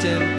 system